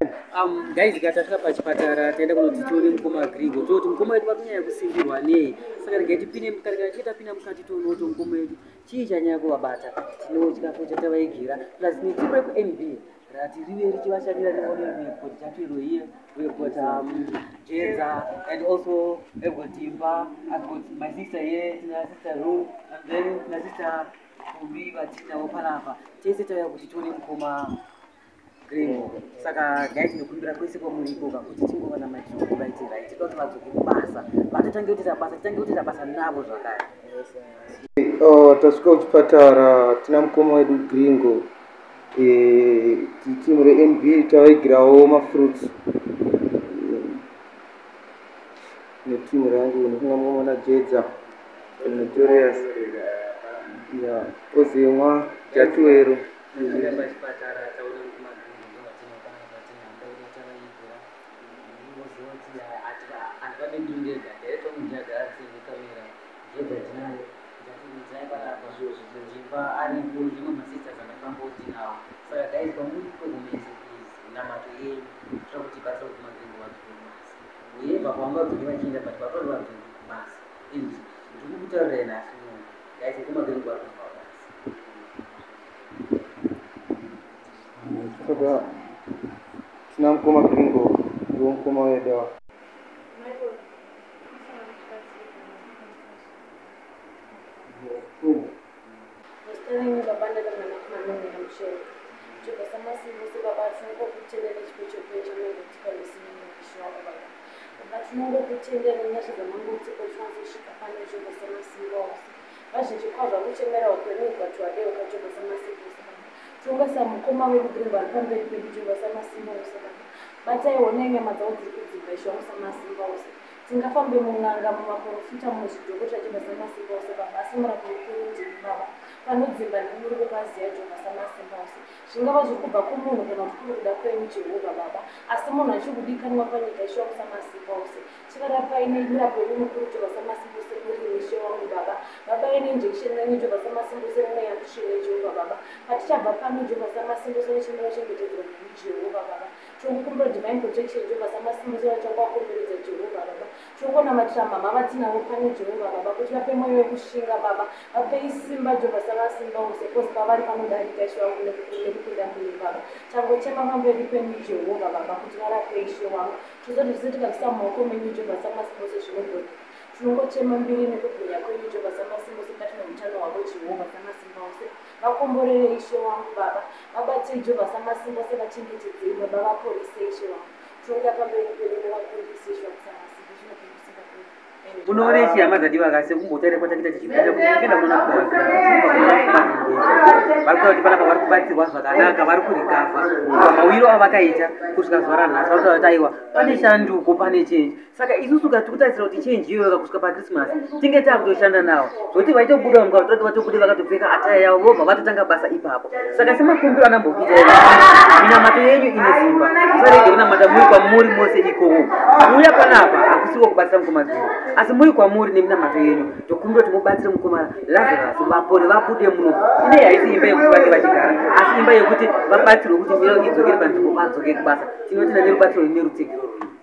Um, guys katasvika pachipatara taenda kunoti tione mukoma gringo toti mukoma wedu vari kunyanya kusimbirwa nei? Saka regai tipinde mukati kana tichita pinda mukati toonawo kuti mukoma wedu chii chanyanya kuvabata? Tinewo chikafu chatavaigira plus netimu rekunb rati rive richivashandira neoneweko richatwirwo iye we've got um, Jeza, and also we've got Timba, I've got my sister here, tina sister Ru, and then tina sister Kumbi, vatinawo panapa. Tese tauya kuti tione mukoma Gringo. Saka guys ndinokumbira kwese kwamuripo kakuti tingova namaitivaitira tida kuti vadzoke kubasa vatotange kuita basa titange kuita basa navo zvakare. Tasvika kuchipatara tina mukoma wedu gringo. Eh, timu renb tavaigirawo mafruits. Netimu rangu nokunga mumona jedza. Notorias ya kozemwa jatuwero Ndakafika pachipatara taona mukoma Gringo ndovatinokana patinhamba tavaigura ndinoziva kuti mujagara senge kamera jedza tinayo ndatidzai panapa njimba aripo zvimwe masisters andakamboti nawo. Saka guys pamuri kwegomese please namato yenyu kuitira kuti basa mukoma Gringo vadzoke kubasa uyebva kwanga vadzoke vachienda but vatori vadzoke kubasa and ndiri kukutaurirai nhasi guys mukoma Gringo vari kuzwa basa saka tina mukoma gringo ndiwo mukoma wedu kuma nini ya mshele. Chupa sama si musi baba tungo kutendele chipo chope cha mungu tika lesini na kishwa baba. Baba tungo kutendele nyasha za mungu tika chwanzo shika pande chupa sama si boss. Bashi chikwaza kuchemera wakweni kwa tuwadeo kwa chupa sama si boss. Tunga sa mukoma wedu grimba pambe pedu chupa sama si boss. Batai wonenge mazao dzikudzibva shwa sama si boss. tingafambe mun'anga mumaprofita muzvidhokota chibasa masimba ose baba asi baba panodzimba yacho basa masimba ose zvingava zviri kubva kumunhu kana kuti kuri kuda kwenyu jehovha baba. Asi munhu achikudikanwa panyika ishiwakusa masimba ose chivara paine mirapo yenyu mukuru jehova masimba ose muri mishe wangu baba. Baba ine injection renyu jehova masimba ose mune yamushire jehovha baba. Patichabva pano jehova masimba ose nechinova chengetedzwa nemi jehovha baba. Tinokumbira divine protection jehova masimba ose vachangwakomberedza jehovha baba. Tinokonamatira mama vatinavo pane jehovha baba kuti vape mwoyo wekushinga baba. Vapei simba jehovha savasimba ose kozi pavari panodarika ishe wangu nekupinda mberi baba. Tangochema pamberi penyu jehovha baba kuti varape ishe wangu. Tizoti tise tikabvisa mumaoko menyu jehovha samasimba ose zvinogona tinongochema mbiri nekubwinya kwenyu jehovha samasimba ose katino utano hwavo jehovha samasimba ose vakomborere ishe wangu baba. Vabatei jehovha samasimba ose vachengetedzei baba vaporise ishe wangu. Tinonga pamberi penyu nevapurisi ishe wangu samasimba unoone chiyama dzadiwa kase kumbotarepo takita tichipinda kuti tichipinda kuna kumavari kuta kuti panapa vari kubatsirwa zvakanaka vari kurikafa pamawiro avakaita kusvika zuva ranhasi vari kutaura kuti aiwa pane shanduko pane chenji saka isusu tikutarisira kuti chenji iyoyo kusvika pakrismas tinge taakutoshanda navo zvokuti vaitobuda muka toti vatobude vakatopfeka ataya yavo vobva vatotanga basa ipapo saka semakumbiro anambokuita minamato yenyu ine simba musarege kunamata muri kwamuri mose ikomo kuuya panapa hakusiwo kubatsira mukomadziro asi muri kwamuri neminamato yenyu tokumbira kuti mubatsire mukoma lazarus vapore vabude muno. Ine haisi imba yekuti vange vachigara asi imba yekuti vabatsirwe kuti mbiro idzokere panzvimbo vadzoke kubasa. Tinoti nane rubatsiro rune rutsegero rwenyu